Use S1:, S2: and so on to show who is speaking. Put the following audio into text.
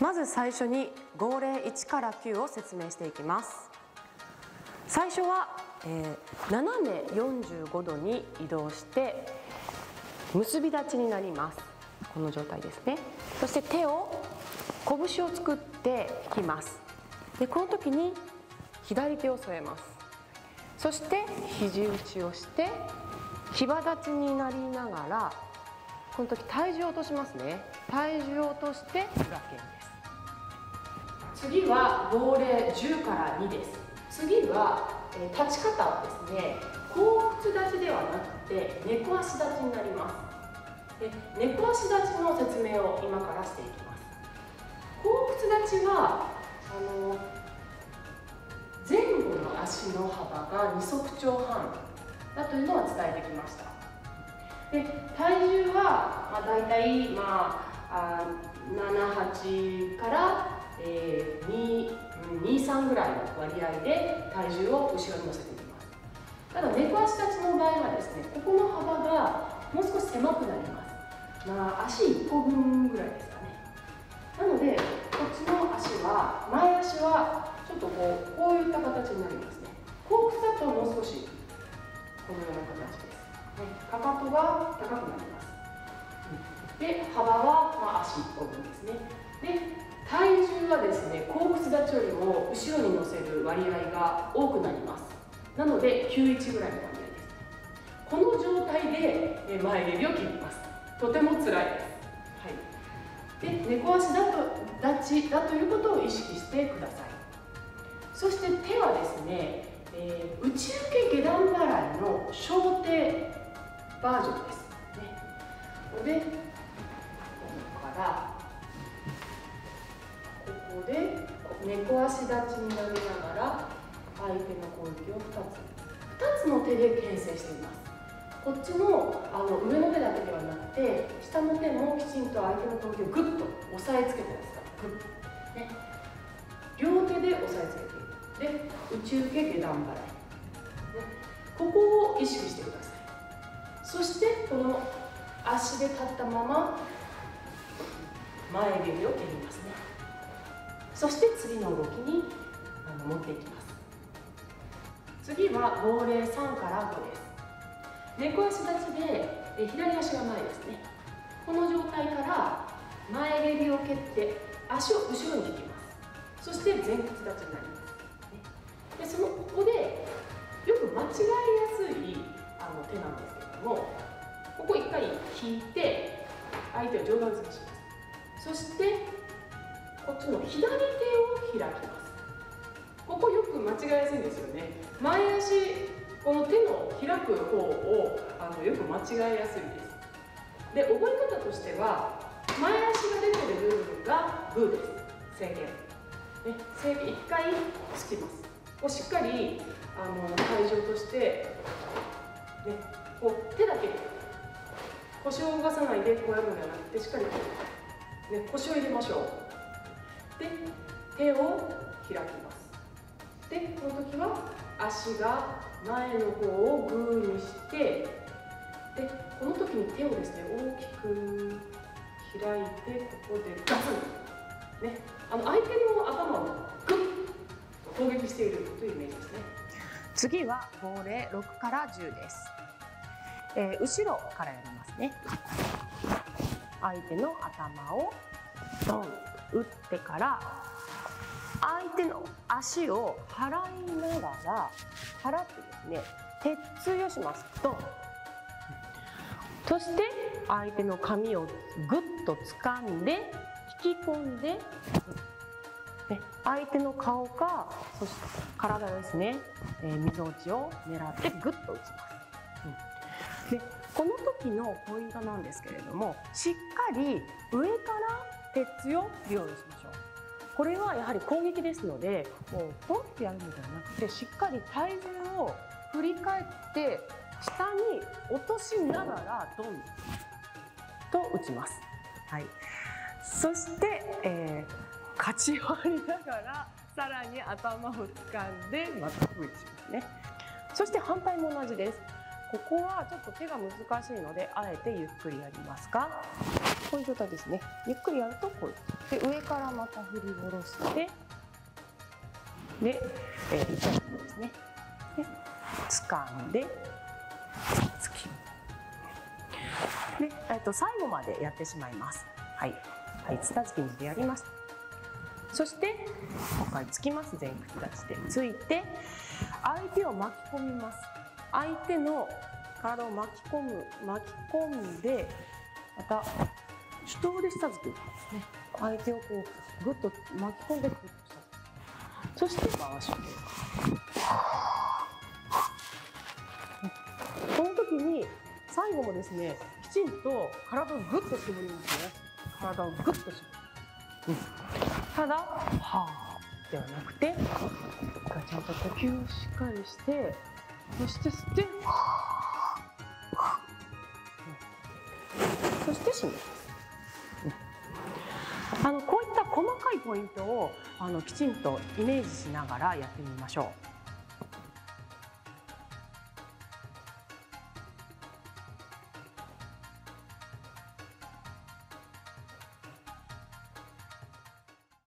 S1: まず最初に号令1から9を説明していきます。最初は、えー、斜め45度に移動して結び立ちになります。この状態ですね。そして手を拳を作って引きます。でこの時に左手を添えます。そして肘打ちをして牙立ちになりながらこの時体重を落としますね。体重を落として裏剣です。次は号令10から2です。次は、えー、立ち方はですね。後屈立ちではなくて猫足立ちになります。で猫足立ちの説明を今からしていきます。後屈立ちはあの前後の足の幅が2足長半だというのは伝えてきました。で体重は、まあ、大体、まあ、あ78から、えー、23ぐらいの割合で体重を後ろに乗せていきます。ただ猫足立ちの場合はですねここの幅がもう少し狭くなります。まあ足1個分ぐらいですかね。なのでこっちの足は前足はちょっとこうこういった形になりますね。後屈だともう少しこのような形です。かかとが高くなります。で、幅は、まあ、足1本分ですね。で、体重はですね、後屈立ちよりも後ろに乗せる割合が多くなります。なので、91ぐらいの割合です。この状態で前襟を切ります。とても辛いです。はい。で、猫足だと立ちだということを意識してください。そして手はですね、えー、内受け下段払いの小バージョンです。ね、で、ここからここで猫足立ちになりながら相手の攻撃を2つ2つの手で牽制しています。こっちのあの上の手だけではなくて下の手もきちんと相手の攻撃をグッと押さえつけてますから。グッ、ね、両手で押さえつけていくで内受け下段払い、ね、ここを意識してください。そしてこの足で立ったまま前蹴りを蹴りますね。そして次の動きに持っていきます。次は号令3から5です。猫足立ちで左足が前ですね。この状態から前蹴りを蹴って足を後ろに引きます。そして前屈立ちになります。でそのここでよく間違いやすい引いて相手を上段突きします。そしてこっちの左手を開きます。ここよく間違いやすいんですよね。前足この手の開く方をあのよく間違いやすいです。で覚え方としては前足が出てる部分がグーです。制限ね、制限1回つきます。こうしっかりあの体重として、ね、こう手だけで腰を動かさないでこうやるのではなくてしっかりこう、ね、腰を入れましょう。で手を開きます。でこの時は足が前の方をグーにしてでこの時に手をですね大きく開いてここでガツン、ね、あの相手の頭をグッと攻撃しているというイメージですね。次は号令6から10です。えー、後ろからやりますね。相手の頭をドン打ってから相手の足を払いながら払ってですね鉄槌をします。ドン。そして相手の髪をぐっと掴んで引き込んでで相手の顔かそして体ですね、えー、溝落ちを狙ってぐっと打ちます。でこの時のポイントなんですけれどもしっかり上から鉄を用意しましょう。これはやはり攻撃ですのでもうポンってやるのではなくてしっかり体重を振り返って下に落としながらドンと打ちます、はい、そして、えー、勝ち割りながらさらに頭を掴んでまた打ちますね。そして反対も同じです。ここはちょっと手が難しいのであえてゆっくりやりますか。
S2: こういう状態ですね。ゆっくりやるとこういうで上からまた振り下ろしてで、えー、痛いですね。で掴んで突き。で、えー、と最後までやってしまいます。はい、はい、つたつきまでやりましたそして今回つきます。前屈立ちで。ついて相手を巻き込みます。相手の体を巻き込む巻き込んでまた手刀で下付きですね。相手をこうぐっと巻き込んでぐっと。下そして回し。てこの時に最後もですねきちんと体をぐっと絞りますね。体をぐっと絞る、うん、ただはあではなくてちゃんと呼吸をしっかりしてそして吸って。そして締めます、あのこういった細かいポイントをあのきちんとイメージしながらやってみましょう。